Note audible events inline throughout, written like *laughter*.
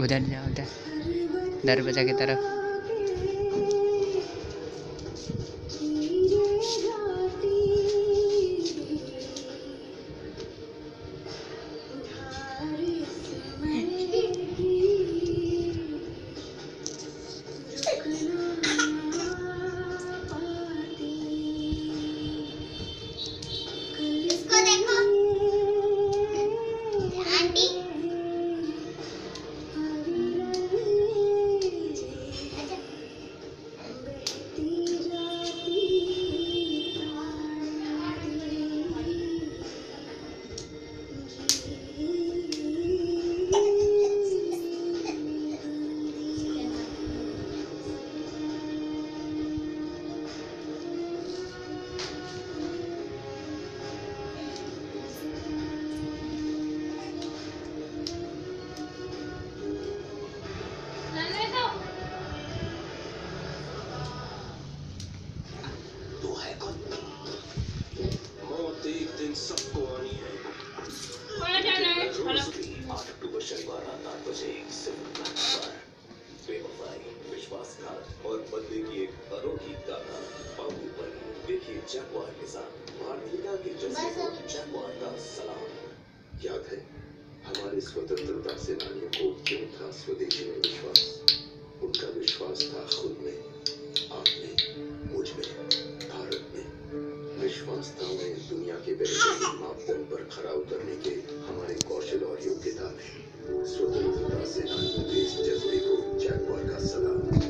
उधर जाओ उधर। दरवाज़ा की तरफ़। इसको देखो। देखिए जगवार के साथ भारतीयता के जज्बे को जगवार का सलाम। याद है हमारे स्वतंत्रता सेनानियों को क्यों था स्वदेशी में विश्वास? उनका विश्वास था खुद में आप में मुझमें भारत में। विश्वास था उन्हें दुनिया के बेहतरीन *laughs* मापदंड पर खरा उतरने के हमारे कौशल और योग्यता में। स्वतंत्रता सेनानियों के इस जज्बे को जैकवार का सलाम।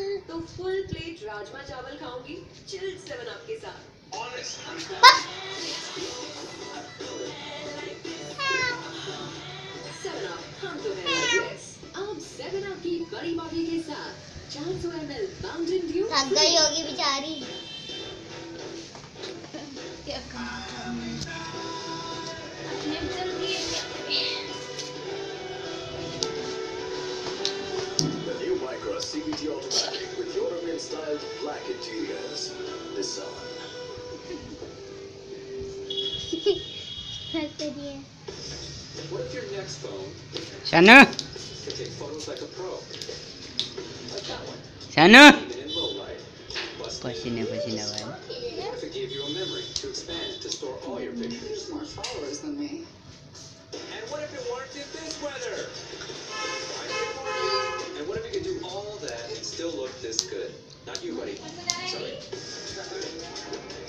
तो फुल प्लेट राजमा चावल खाऊँगी चिल्ड सेवन अप के साथ सेवन हम तो है अब सेवन अप की बड़ी बॉडी के साथ 400 ml माउंटेन ड्यू थक गई होगी बेचारी। The because the What if your next phone take photos like a pro? Like that one. In it, gave you a memory to expand to store all your pictures? More followers than me. And what if it worked in this weather? And what if you could do all that and still look this good? Not you, buddy. Sorry.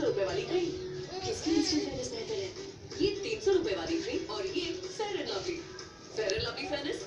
सौ रुपए वाली cream किसकी instant fairness बेहतर है? ये तीन सौ रूपए वाली क्रीम और ये Fair and Lovely fair fairness